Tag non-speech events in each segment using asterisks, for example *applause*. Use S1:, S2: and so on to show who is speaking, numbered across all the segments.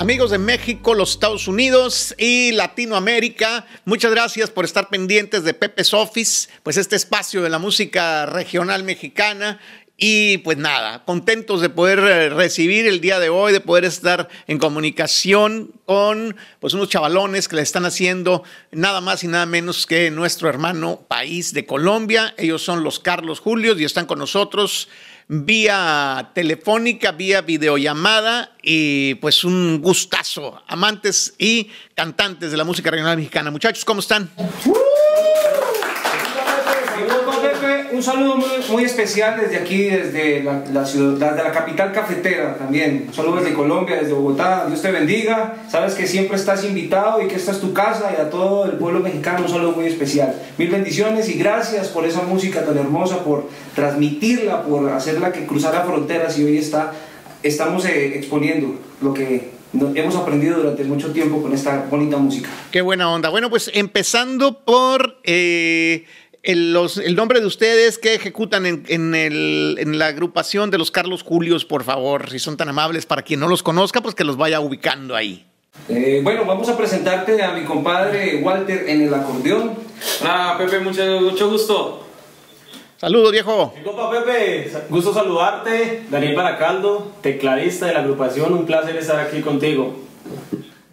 S1: Amigos de México, los Estados Unidos y Latinoamérica, muchas gracias por estar pendientes de Pepe's Office, pues este espacio de la música regional mexicana. Y pues nada, contentos de poder eh, recibir el día de hoy, de poder estar en comunicación con pues unos chavalones que le están haciendo nada más y nada menos que nuestro hermano país de Colombia. Ellos son los Carlos Julios y están con nosotros vía telefónica, vía videollamada y pues un gustazo, amantes y cantantes de la música regional mexicana. Muchachos, ¿cómo están?
S2: Un saludo muy, especial desde aquí, desde la, ciudad, de la capital cafetera también. Un saludo desde Colombia, desde Bogotá. Dios te bendiga. Sabes que siempre estás invitado y que esta es tu casa y a todo el pueblo mexicano un saludo muy especial. Mil bendiciones y gracias por esa música tan hermosa, por transmitirla, por hacerla que cruzara fronteras y hoy está, estamos eh, exponiendo lo que hemos aprendido durante mucho tiempo con esta bonita música.
S1: Qué buena onda. Bueno, pues empezando por... Eh, el, nombre de ustedes que ejecutan en, la agrupación de los Carlos Julios, por favor, si son tan amables, para quien no los conozca, pues que los vaya ubicando ahí.
S2: Eh, bueno, vamos a presentarte a mi compadre Walter en el acordeón.
S3: Ah, Pepe, mucho, mucho gusto.
S1: Saludos, viejo.
S3: Mi compa Pepe, gusto saludarte. Daniel Baracaldo, tecladista de la agrupación, un placer estar aquí contigo.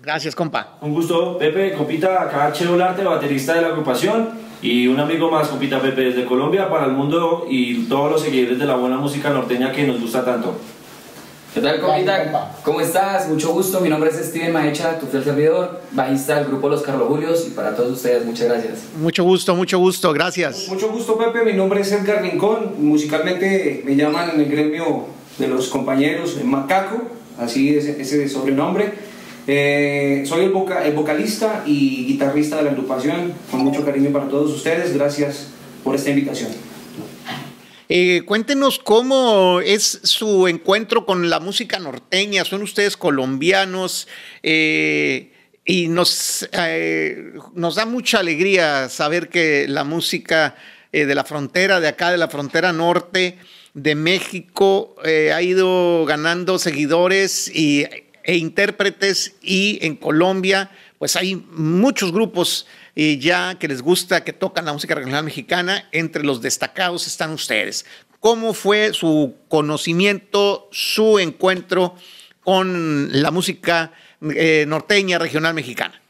S1: Gracias, compa.
S3: Un gusto, Pepe, compita acá Chelo Larte, baterista de la agrupación. Y un amigo más, compita Pepe, desde Colombia para el mundo y todos los seguidores de la buena música norteña que nos gusta tanto.
S4: ¿Qué tal, compita? ¿Cómo estás? Mucho gusto. Mi nombre es Steven Maecha, tu fiel servidor, bajista del grupo Los Carlos Julios. Y para todos ustedes, muchas gracias.
S1: Mucho gusto, mucho gusto. Gracias.
S2: Mucho gusto, Pepe. Mi nombre es Edgar Rincón. Musicalmente me llaman en el gremio de los compañeros Macaco, así es ese sobrenombre. Eh, soy el, vocalista y guitarrista de la agrupación, con mucho cariño para todos ustedes, gracias por esta invitación.
S1: Eh, cuéntenos cómo es su encuentro con la música norteña, son ustedes colombianos eh, y nos, nos da mucha alegría saber que la música de la frontera, de acá, de la frontera norte de México, ha ido ganando seguidores y e intérpretes y en Colombia pues hay muchos grupos eh, ya que les gusta, que tocan la música regional mexicana, entre los destacados están ustedes. ¿Cómo fue su conocimiento, su encuentro con la música eh, norteña regional mexicana?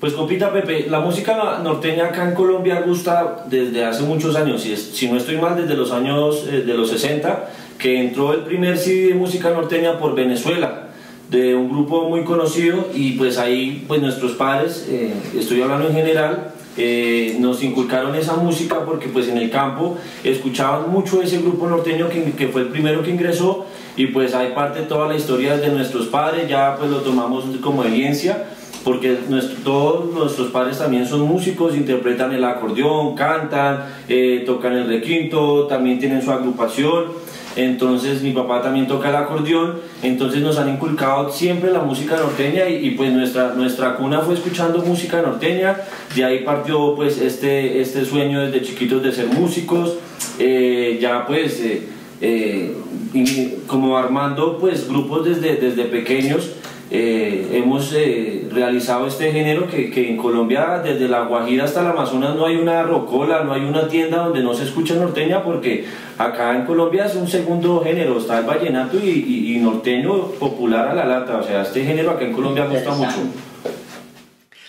S3: Pues compita Pepe, la música norteña acá en Colombia gusta desde hace muchos años, si, si no estoy mal, desde los años eh, de los 60, que entró el primer CD de música norteña por Venezuela de un grupo muy conocido y pues ahí pues nuestros padres, eh, estoy hablando en general, eh, nos inculcaron esa música porque pues en el campo escuchaban mucho ese grupo norteño que, fue el primero que ingresó y pues hay parte de toda la historia de nuestros padres, ya pues lo tomamos como evidencia porque nuestro, todos nuestros padres también son músicos, interpretan el acordeón, cantan, eh, tocan el requinto, también tienen su agrupación entonces mi papá también toca el acordeón, entonces nos han inculcado siempre la música norteña y, pues nuestra, nuestra cuna fue escuchando música norteña, de ahí partió pues este, este sueño desde chiquitos de ser músicos, eh, ya pues eh, eh, como armando pues grupos desde, desde pequeños, eh, hemos eh, realizado este género que, que, en Colombia, desde la Guajira hasta el Amazonas, no hay una rocola, no hay una tienda donde no se escucha norteña, porque acá en Colombia es un segundo género, está el vallenato y, y, norteño popular a la lata, o sea, este género acá en Colombia gusta mucho.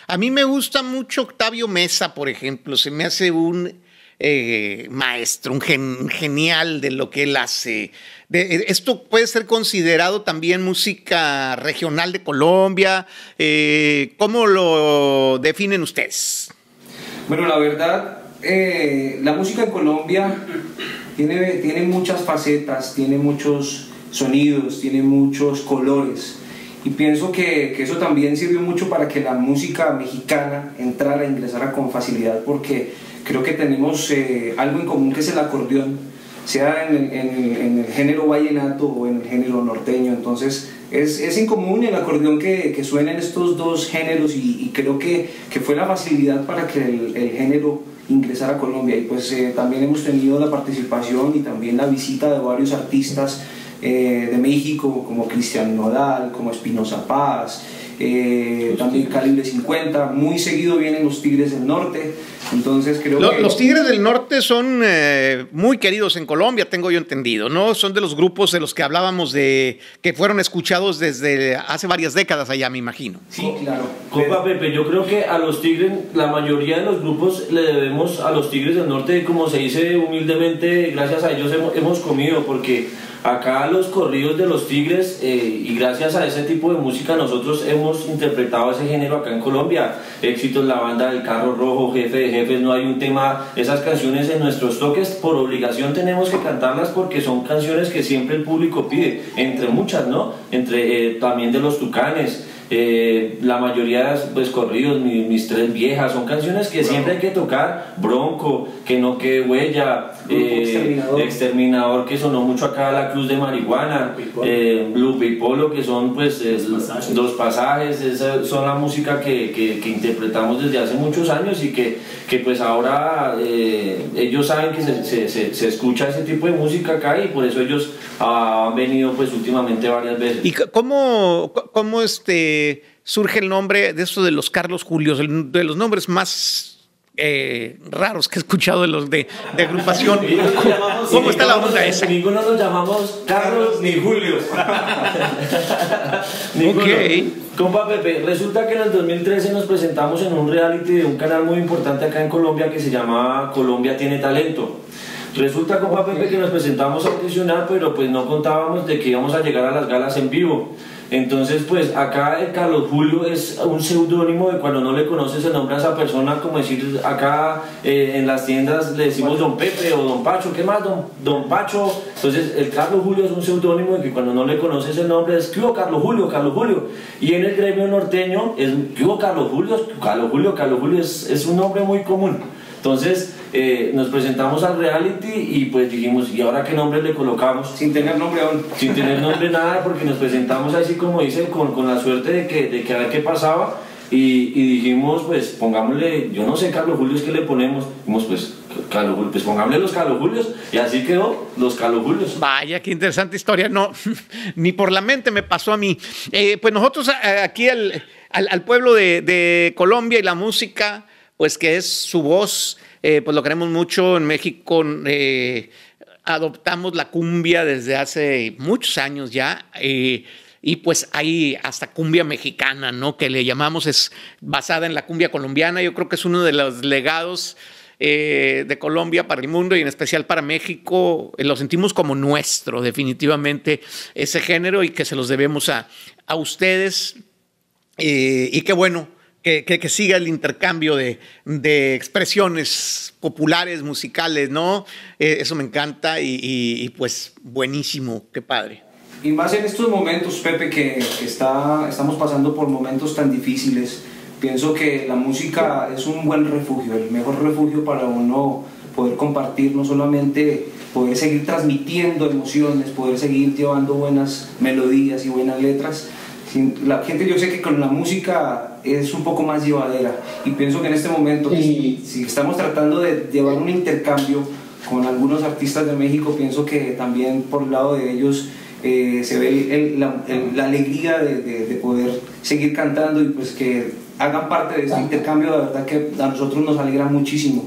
S1: A mí me gusta mucho Octavio Mesa, por ejemplo, se me hace un eh, maestro, un genial de lo que él hace. Eh, esto puede ser considerado también música regional de Colombia. Eh, ¿Cómo lo definen ustedes?
S2: Bueno, la verdad, la música en Colombia tiene, tiene muchas facetas, tiene muchos sonidos, tiene muchos colores. Y pienso que, eso también sirvió mucho para que la música mexicana entrara, ingresara con facilidad, porque creo que tenemos eh, algo en común que es el acordeón, sea en el, género vallenato o en el género norteño. Entonces es, es incomún el acordeón que, que suenen estos dos géneros y, creo que, que, fue la facilidad para que el, el género ingresara a Colombia. Y pues eh, también hemos tenido la participación y también la visita de varios artistas eh, de México, como Cristian Nodal, como Espinoza Paz, eh, también Calibre 50, muy seguido vienen los Tigres del Norte, entonces creo
S1: Lo-
S2: que...
S1: Los Tigres del Norte son eh, muy queridos en Colombia, tengo yo entendido, ¿no? Son de los grupos de los que hablábamos de que fueron escuchados desde hace varias décadas allá, me imagino.
S2: Sí, claro.
S3: Copa Pepe, yo creo que a los Tigres, la mayoría de los grupos le debemos a los Tigres del Norte, como se dice humildemente, gracias a ellos hemos, hemos comido, porque acá los corridos de los Tigres, eh, y gracias a ese tipo de música nosotros hemos interpretado ese género acá en Colombia. Éxitos, la banda del carro rojo, jefe de jefes, no hay un tema, esas canciones en nuestros toques, por obligación tenemos que cantarlas porque son canciones que siempre el público pide, entre muchas, ¿no? Entre eh, también de los Tucanes. Eh, la mayoría pues corridos, mi- mis, tres viejas, son canciones que siempre hay que tocar, Bronco, que no quede huella, eh,
S2: Exterminador.
S3: Exterminador, que sonó mucho acá, La Cruz de Marihuana, eh, y Polo, que son pues es- los pasajes, esa son la música que, que- que interpretamos desde hace muchos años y que, que pues ahora eh, ellos saben que se, se- se- se escucha ese tipo de música acá y por eso ellos ah, han venido pues últimamente varias veces.
S1: ¿Y cómo, cómo este, surge el nombre de esto de los Carlos Julios, de los nombres más eh, raros que he escuchado de los de, de agrupación? ¿Cómo está la onda esa?
S3: Ninguno nos llamamos Carlos ni Julio. *laughs*
S1: Ok.
S3: Compa Pepe, resulta que en el 2013 nos presentamos en un reality de un canal muy importante acá en Colombia que se llama Colombia tiene talento. Resulta, compa Pepe, que nos presentamos a audicionar, pero pues no contábamos de que íbamos a llegar a las galas en vivo. Entonces, pues acá el Carlos Julio es un seudónimo de cuando no le conoces el nombre a esa persona, como decir, acá eh, en las tiendas le decimos Don Pepe o Don Pacho, ¿qué más? Don, don Pacho. Entonces, el Carlos Julio es un seudónimo de que cuando no le conoces el nombre es, ¿qué hubo, Carlos Julio? Carlos Julio. Y en el gremio norteño es, ¿qué hubo, Carlos Julio? Carlos Julio, Carlos Julio es, es un nombre muy común. Entonces, eh, nos presentamos al reality y pues dijimos, ¿y ahora qué nombre le colocamos?
S2: Sin tener nombre aún.
S3: sin tener nombre nada, porque nos presentamos así como dice, con, con la suerte de que, de que a ver qué pasaba. Y, y dijimos, pues pongámosle, yo no sé, Carlos Julios, ¿qué le ponemos? Dijimos, pues, Carlos Julios, pues pongámosle los Carlos Julios. Y así quedó, los Carlos Julios.
S1: Vaya, qué interesante historia. No, *laughs* ni por la mente me pasó a mí. Eh, pues nosotros eh, aquí al, al- al pueblo de, de Colombia y la música, pues que es su voz, eh, pues lo queremos mucho. En México eh, adoptamos la cumbia desde hace muchos años ya. eh, y pues hay hasta cumbia mexicana, ¿no? Que le llamamos, es basada en la cumbia colombiana. Yo creo que es uno de los legados de Colombia para el mundo y en especial para México. lo sentimos como nuestro, definitivamente, ese género y que se los debemos a, a ustedes. Y qué bueno que, que- siga el intercambio de, de expresiones populares, musicales, ¿no? Eh, eso me encanta y, y- y, pues buenísimo, qué padre.
S2: Y más en estos momentos, Pepe, que está, estamos pasando por momentos tan difíciles, pienso que la música es un buen refugio, el mejor refugio para uno poder compartir, no solamente poder seguir transmitiendo emociones, poder seguir llevando buenas melodías y buenas letras. La gente yo sé que con la música es un poco más llevadera y pienso que en este momento si, si estamos tratando de llevar un intercambio con algunos artistas de México, pienso que también por el lado de ellos eh, se ve el- la, el- la alegría de, de- de poder seguir cantando y pues que hagan parte de este intercambio, la verdad que a nosotros nos alegra muchísimo.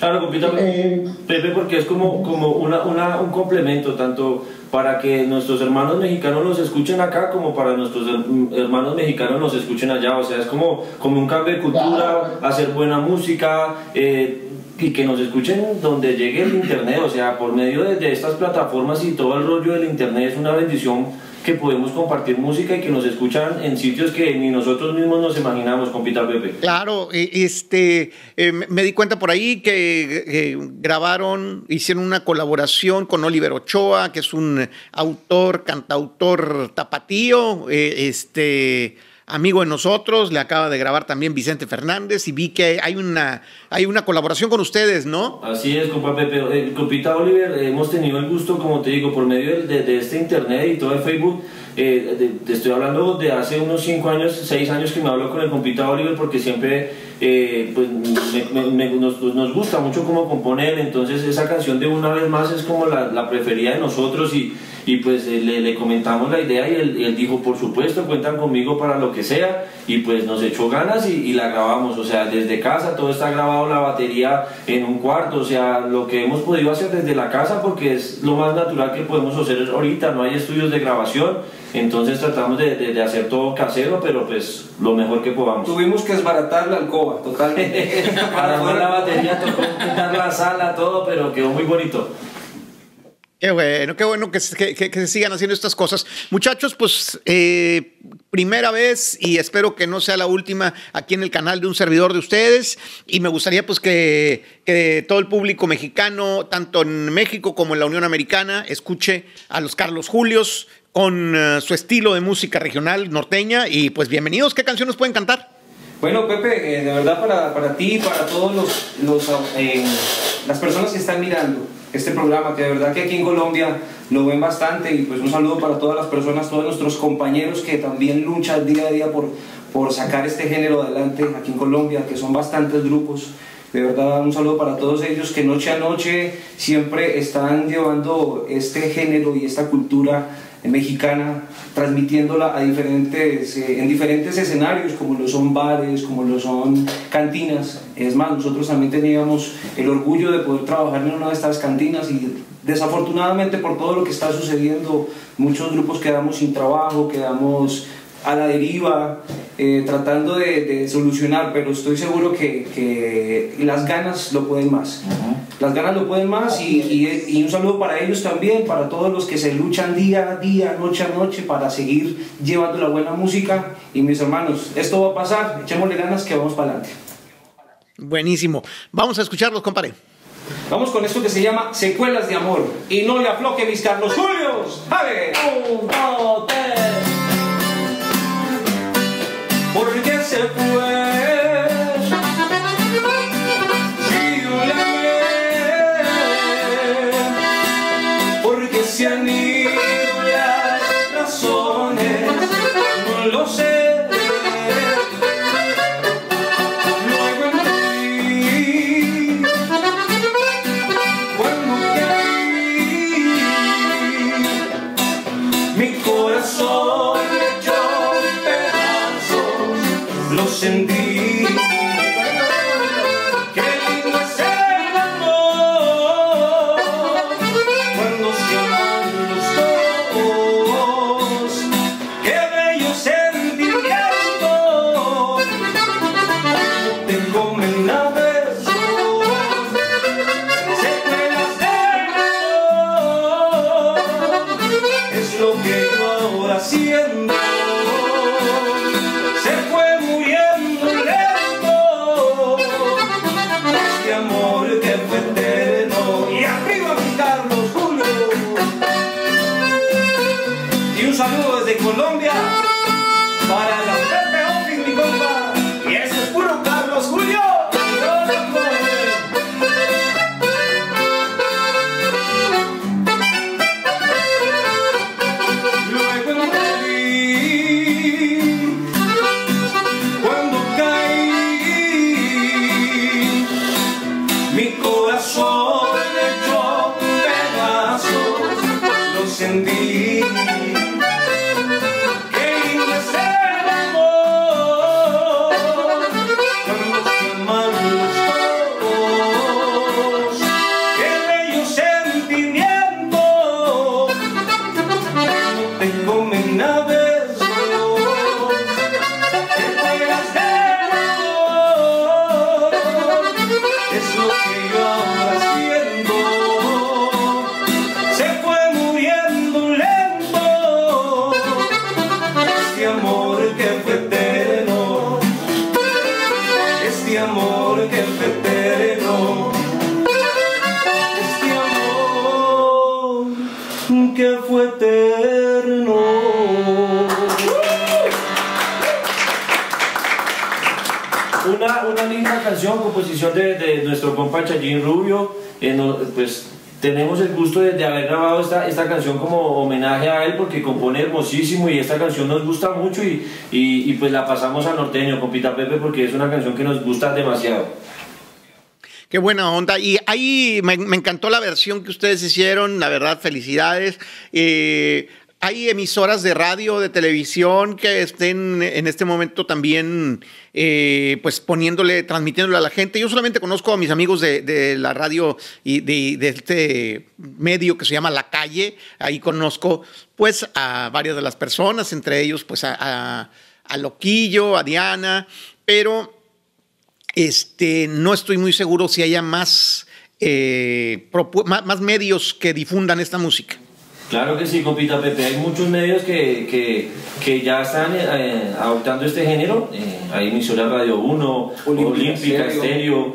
S3: Claro, compita,
S5: Eh,
S3: Pepe, porque es como, como una, una- un complemento, tanto para que nuestros hermanos mexicanos nos escuchen acá, como para nuestros her- hermanos mexicanos nos escuchen allá. O sea, es como, como un cambio de cultura,
S5: Claro.
S3: hacer buena música. eh, y que nos escuchen donde llegue el internet, o sea, por medio de, de estas plataformas y todo el rollo del internet es una bendición que podemos compartir música y que nos escuchan en sitios que ni nosotros mismos nos imaginamos, compita Pepe.
S1: Claro, este, eh, me di cuenta por ahí que eh, grabaron, hicieron una colaboración con Oliver Ochoa, que es un autor, cantautor tapatío, eh, este, amigo de nosotros, le acaba de grabar también Vicente Fernández y vi que hay una, hay una colaboración con ustedes, ¿no?
S3: Así es, compa Pepe. Eh, compita Oliver, eh, hemos tenido el gusto, como te digo, por medio de, este internet y todo el Facebook. eh, de- te estoy hablando de hace unos 5 años, 6 años que me hablo con el compita Oliver porque siempre eh, pues, me- me- me- nos, nos gusta mucho cómo compone él. Entonces, esa canción de una vez más es como la, la preferida de nosotros y, y pues eh, le, le, comentamos la idea y él, él, dijo, por supuesto, cuentan conmigo para lo que sea y pues nos echó ganas y, y, la grabamos, o sea, desde casa todo está grabado, la batería en un cuarto, o sea, lo que hemos podido hacer desde la casa porque es lo más natural que podemos hacer ahorita, no hay estudios de grabación, entonces tratamos de, de, de hacer todo casero, pero pues lo mejor que podamos.
S2: Tuvimos que desbaratar la alcoba, totalmente. *laughs*
S3: para la batería tocó quitar la sala, todo, pero quedó muy bonito.
S1: Qué bueno, qué bueno que, que, que, se sigan haciendo estas cosas. Muchachos, pues eh, primera vez y espero que no sea la última aquí en el canal de un servidor de ustedes y me gustaría pues que, que todo el público mexicano, tanto en México como en la Unión Americana, escuche a los Carlos Julios con uh, su estilo de música regional norteña y pues bienvenidos, ¿qué canciones pueden cantar?
S2: Bueno, Pepe, eh, de verdad para, para ti, para todos los, los eh, las personas que están mirando este programa, que de verdad que aquí en Colombia lo ven bastante y pues un saludo para todas las personas, todos nuestros compañeros que también luchan día a día por, por sacar este género adelante aquí en Colombia, que son bastantes grupos. De verdad, un saludo para todos ellos que noche a noche siempre están llevando este género y esta cultura mexicana, transmitiéndola a diferentes, eh, en diferentes escenarios, como lo son bares, como lo son cantinas. Es más, nosotros también teníamos el orgullo de poder trabajar en una de estas cantinas y desafortunadamente por todo lo que está sucediendo, muchos grupos quedamos sin trabajo, quedamos a la deriva, eh, tratando de, de, solucionar, pero estoy seguro que, que, las ganas lo pueden más. Uh -huh. Las ganas lo pueden más y, y, y, un saludo para ellos también, para todos los que se luchan día a día, noche a noche, para seguir llevando la buena música. Y mis hermanos, esto va a pasar, echémosle ganas que vamos para adelante.
S1: Buenísimo. Vamos a escucharlos, compadre.
S2: Vamos con esto que se llama Secuelas de Amor. Y no le afloque mis Carlos Julios. ¡Vale!
S3: Un, dos, tres.
S2: Se fue. Porque se han ido las razones, no lo sé. Mi corazón lo sentí. Colombia
S3: canción, composición de, nuestro compa Chayín Rubio. Eh, pues tenemos el gusto de, haber grabado esta, esta canción como homenaje a él porque compone hermosísimo y esta canción nos gusta mucho y, y, y pues la pasamos a norteño, compita Pepe, porque es una canción que nos gusta demasiado.
S1: Qué buena onda. Y ahí me, encantó la versión que ustedes hicieron, la verdad, felicidades. Eh, hay emisoras de radio, de televisión que estén en este momento también, eh, pues poniéndole, transmitiéndole a la gente. Yo solamente conozco a mis amigos de, la radio y de, este medio que se llama La Calle. Ahí conozco, pues, a varias de las personas, entre ellos, pues, a, a Loquillo, a Diana, pero este, no estoy muy seguro si haya más, eh, más, medios que difundan esta música.
S3: Claro que sí, compita Pepe. Hay muchos medios que, que, ya están eh, adoptando este género. Eh, hay emisoras Radio 1, Olímpica, Estéreo,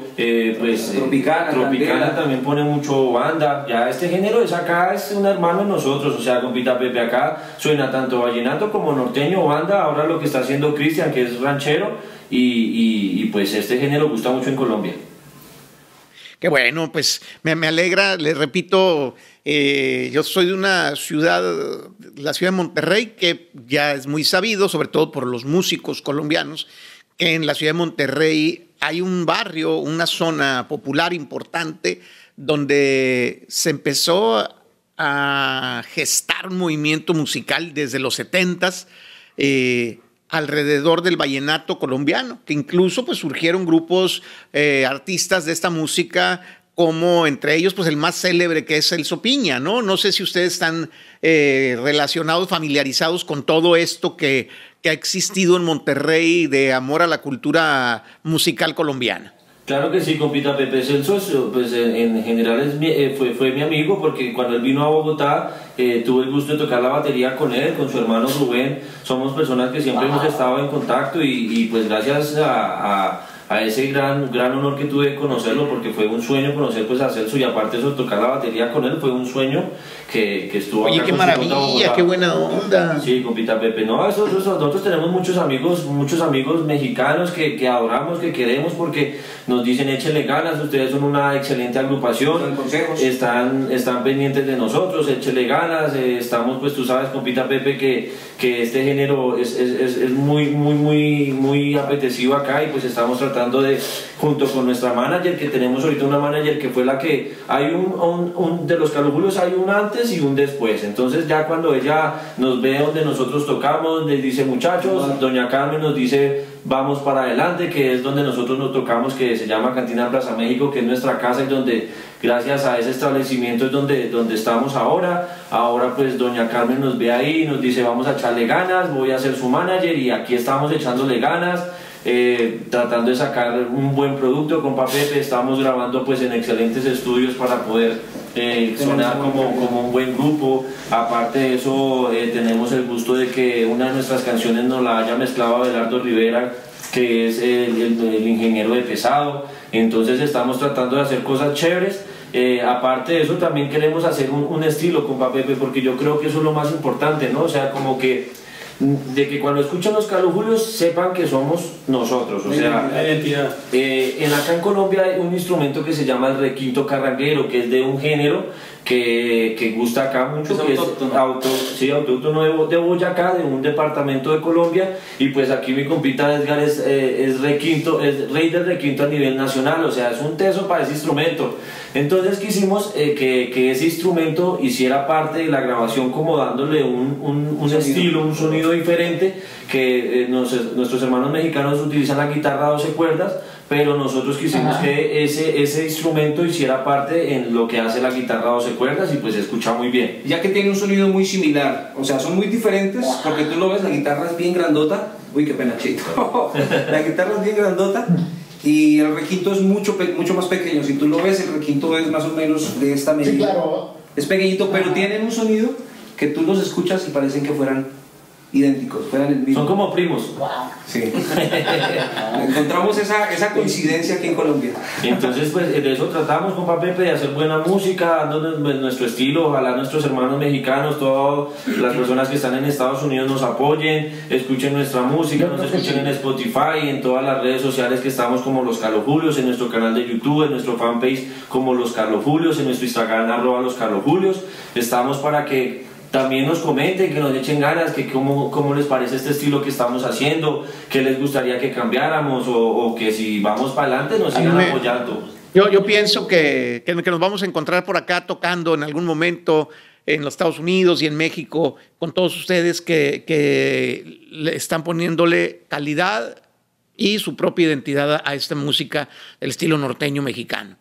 S3: pues
S2: Tropicana,
S3: Tropicana también pone mucho banda. Ya este género es acá, es un hermano de nosotros. O sea, compita Pepe, acá suena tanto vallenato como norteño, banda. Ahora lo que está haciendo Cristian, que es ranchero y, pues este género gusta mucho en Colombia.
S1: Qué bueno, pues me, alegra, les repito, eh, yo soy de una ciudad, la ciudad de Monterrey, que ya es muy sabido, sobre todo por los músicos colombianos, que en la ciudad de Monterrey hay un barrio, una zona popular importante, donde se empezó a gestar un movimiento musical desde los setentas. Eh, alrededor del vallenato colombiano, que incluso pues surgieron grupos eh, artistas de esta música como entre ellos pues el más célebre que es el Sopiña, ¿no? No sé si ustedes están eh, relacionados, familiarizados con todo esto que ha existido en Monterrey de amor a la cultura musical colombiana.
S3: Claro que sí, compita Pepe es el socio, pues en general es eh, fue, fue mi amigo porque cuando él vino a Bogotá eh, tuve el gusto de tocar la batería con él, con su hermano Rubén, somos personas que siempre hemos estado en contacto y, y pues gracias a a ese gran, gran honor que tuve de conocerlo, porque fue un sueño conocer pues a Celso y aparte eso, tocar la batería con él fue un sueño que, que estuvo
S1: Oye, qué maravilla, qué buena onda.
S3: Sí, compita Pepe. No, eso, nosotros tenemos muchos amigos, muchos amigos mexicanos que, que adoramos, que queremos, porque nos dicen échenle ganas, ustedes son una excelente agrupación, están, están pendientes de nosotros, échenle ganas, eh, estamos pues tú sabes, compita Pepe, que, que este género es, es, es, muy, muy, muy, muy apetecido acá y pues estamos tratando de, junto con nuestra manager, que tenemos ahorita una manager que fue la que, hay un, un, de los Julios hay un antes y un después, entonces ya cuando ella nos ve donde nosotros tocamos, les dice muchachos, doña Carmen nos dice vamos para adelante, que es donde nosotros nos tocamos, que se llama Cantina Plaza México, que es nuestra casa y donde gracias a ese establecimiento es donde, donde estamos ahora. Ahora pues doña Carmen nos ve ahí, nos dice vamos a echarle ganas, voy a ser su manager y aquí estamos echándole ganas. Eh, tratando de sacar un buen producto con Papepe, estamos grabando pues en excelentes estudios para poder eh, sonar como, como, un buen grupo. Aparte de eso, eh, tenemos el gusto de que una de nuestras canciones nos la haya mezclado Abelardo Rivera, que es el, ingeniero de pesado. Entonces estamos tratando de hacer cosas chéveres. aparte de eso, también queremos hacer un, un estilo con Papepe, porque yo creo que eso es lo más importante, ¿no? O sea, como que de que cuando escuchan los Carlos Julios sepan que somos nosotros. O sea, eh, en acá en Colombia hay un instrumento que se llama el requinto carranguero, que es de un género que, que gusta acá mucho, es que autóctono. es auto, sí, autóctono de, de, Boyacá, de un departamento de Colombia, y pues aquí mi compita Edgar es, eh, es, requinto, es rey del requinto a nivel nacional, o sea, es un teso para ese instrumento. Entonces quisimos eh, que, que, ese instrumento hiciera parte de la grabación como dándole un, un, un estilo, un sonido diferente, que eh, nuestros hermanos mexicanos utilizan la guitarra a 12 cuerdas, pero nosotros quisimos que ese, ese instrumento hiciera parte en lo que hace la guitarra 12 cuerdas y pues se escucha muy bien.
S2: Ya que tiene un sonido muy similar, o sea, son muy diferentes porque tú lo ves, la guitarra es bien grandota, uy, qué pena, chito, *laughs* la guitarra es bien grandota y el requinto es mucho, mucho más pequeño, si tú lo ves, el requinto es más o menos de esta medida. Sí, claro. Es pequeñito, pero tienen un sonido que tú los escuchas y parecen que fueran idénticos, fueran el mismo.
S3: Son como primos.
S2: Sí. *laughs* Encontramos esa, esa coincidencia aquí en Colombia.
S3: entonces, pues de eso tratamos, con Pepe, de hacer buena música, dándonos pues, nuestro estilo. Ojalá nuestros hermanos mexicanos, todas las personas que están en Estados Unidos nos apoyen, escuchen nuestra música, nos escuchen en Spotify, en todas las redes sociales que estamos como Los Carlos Julios, en nuestro canal de YouTube, en nuestro fanpage como Los Carlos Julios, en nuestro Instagram arroba Los Carlos Julios. Estamos para que también nos comenten, que nos echen ganas, que cómo, cómo les parece este estilo que estamos haciendo, qué les gustaría que cambiáramos o, que si vamos para adelante nos sigan apoyando.
S1: Yo, yo pienso que, que, nos vamos a encontrar por acá tocando en algún momento en los Estados Unidos y en México con todos ustedes que, que le están poniéndole calidad y su propia identidad a esta música del estilo norteño mexicano.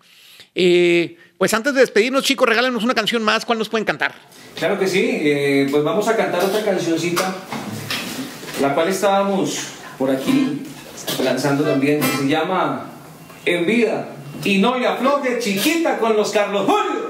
S1: Eh, pues antes de despedirnos, chicos, regálenos una canción más. ¿Cuál nos pueden cantar?
S2: Claro que sí. Eh, pues vamos a cantar otra cancioncita, la cual estábamos por aquí lanzando también, se llama En Vida. Y no le afloje chiquita con los Carlos Julio.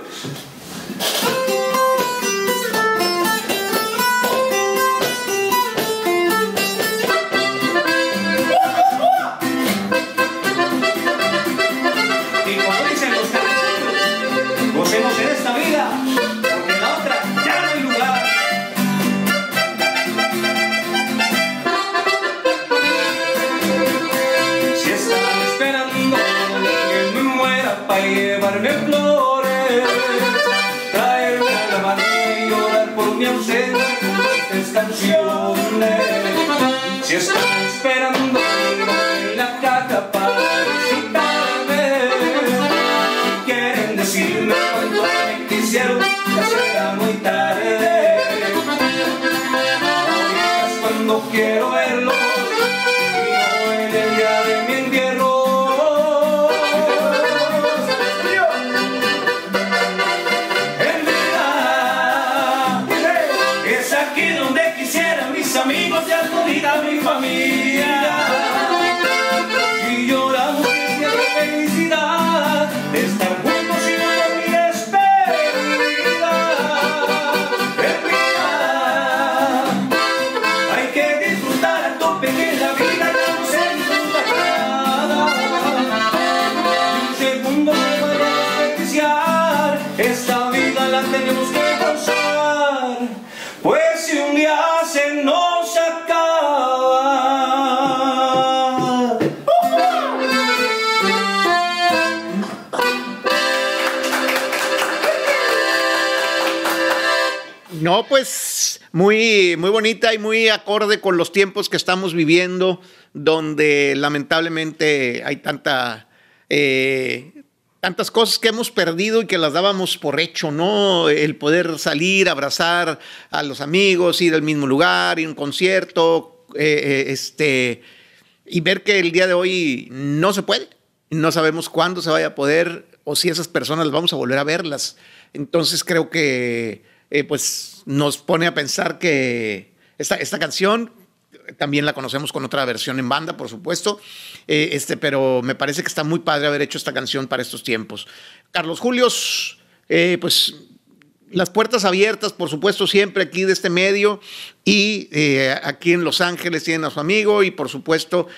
S2: No, pues
S1: muy, muy bonita y muy acorde con los tiempos que estamos viviendo, donde lamentablemente hay tanta, eh, tantas cosas que hemos perdido y que las dábamos por hecho, ¿no? El poder salir, abrazar a los amigos, ir al mismo lugar, ir a un concierto, eh, eh, este, y ver que el día de hoy no se puede. No sabemos cuándo se vaya a poder o si esas personas las vamos a volver a verlas. Entonces creo que eh, pues nos pone a pensar que esta, esta canción también la conocemos con otra versión en banda, por supuesto, eh, este, pero me parece que está muy padre haber hecho esta canción para estos tiempos. Carlos Julios, eh, pues las puertas abiertas, por supuesto, siempre aquí de este medio y aquí en Los Ángeles tienen a su amigo y por supuesto,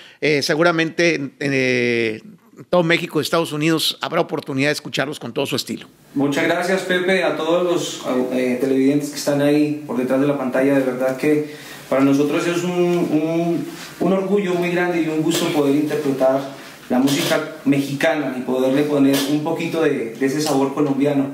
S1: seguramente en todo México Estados Unidos habrá oportunidad de escucharlos con todo su estilo.
S2: Muchas gracias Pepe, a todos los eh, televidentes que están ahí por detrás de la pantalla, de verdad que para nosotros es un, un, un orgullo muy grande y un gusto poder interpretar la música mexicana y poderle poner un poquito de, de ese sabor colombiano.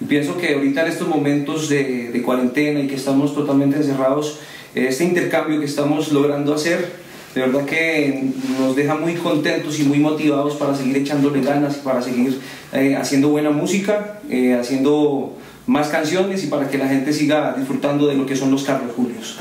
S2: Y pienso que ahorita en estos momentos de, de cuarentena y que estamos totalmente encerrados, este intercambio que estamos logrando hacer, de verdad que nos deja muy contentos y muy motivados para seguir echándole ganas y para seguir eh, haciendo buena música, eh, haciendo más canciones y para que la gente siga disfrutando de lo que son los Carlos Julios.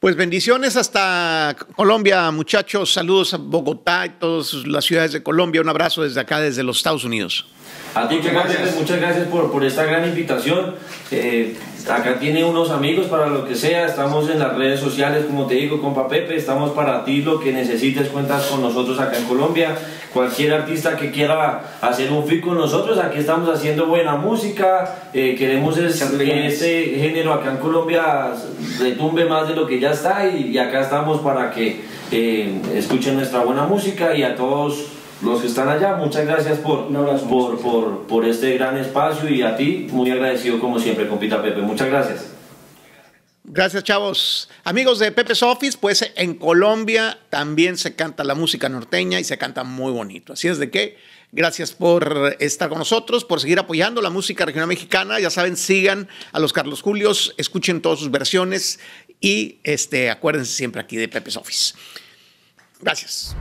S1: Pues bendiciones hasta Colombia, muchachos. Saludos a Bogotá y todas las ciudades de Colombia. Un abrazo desde acá, desde los Estados Unidos.
S3: A ti, muchas gracias, muchas gracias por, por esta gran invitación. Eh, acá tiene unos amigos para lo que sea. Estamos en las redes sociales, como te digo, compa Pepe. Estamos para ti, lo que necesites, cuentas con nosotros acá en Colombia. Cualquier artista que quiera hacer un fit con nosotros, aquí estamos haciendo buena música. Eh, queremos es, que este género acá en Colombia retumbe más de lo que ya está. Y, y acá estamos para que eh, escuchen nuestra buena música y a todos los que están allá, muchas gracias por, por, por, por, este gran espacio y a ti, muy agradecido como siempre, compita Pepe. Muchas gracias.
S1: Gracias, chavos. Amigos de Pepe's Office, pues en Colombia también se canta la música norteña y se canta muy bonito. Así es de que, gracias por estar con nosotros, por seguir apoyando la música regional mexicana. Ya saben, sigan a los Carlos Julios, escuchen todas sus versiones y este, acuérdense siempre aquí de Pepe's Office. Gracias.